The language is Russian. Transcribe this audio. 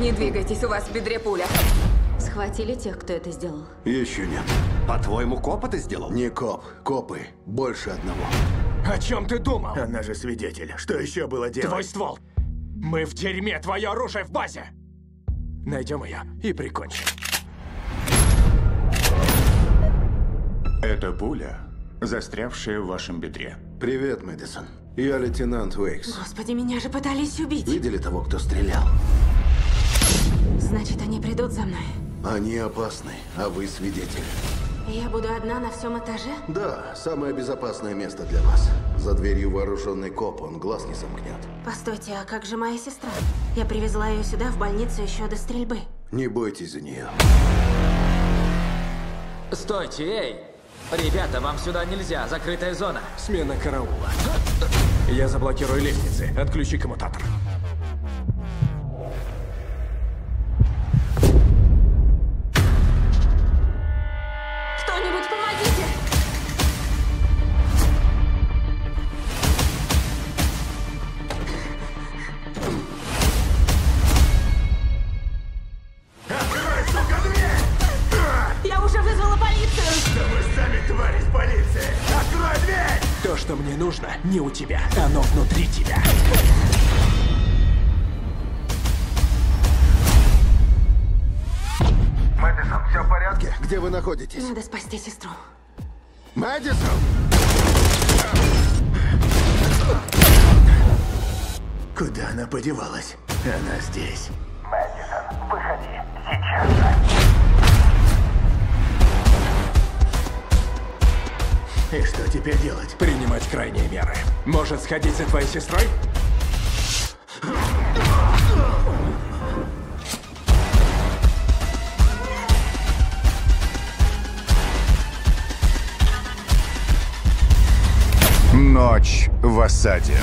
Не двигайтесь, у вас в бедре пуля. Схватили тех, кто это сделал. Еще нет. По-твоему, коп это сделал? Не коп. Копы. Больше одного. О чем ты думал? Она же свидетель. Что еще было делать? Твой ствол. Мы в дерьме, твое оружие в базе. Найдем ее и прикончим. Это пуля, застрявшая в вашем бедре. Привет, Мэдисон. Я лейтенант Уэйкс. Господи, меня же пытались убить. Видели того, кто стрелял? Значит, они придут за мной. Они опасны, а вы свидетель. Я буду одна на всем этаже? Да, самое безопасное место для вас. За дверью вооруженный коп, он глаз не сомкнет. Постойте, а как же моя сестра? Я привезла ее сюда, в больницу, еще до стрельбы. Не бойтесь за нее. Стойте, эй! Ребята, вам сюда нельзя, закрытая зона. Смена караула. Я заблокирую лестницы. Отключи коммутатор. Твари с полиции! Открой дверь! То, что мне нужно, не у тебя. Оно внутри тебя. Мэдисон, все в порядке? Где вы находитесь? Надо спасти сестру. Мэдисон! Куда она подевалась? Она здесь. Мэдисон, выходи. Сейчас же. И что теперь делать? Принимать крайние меры. Может, сходить за твоей сестрой? Ночь в осаде.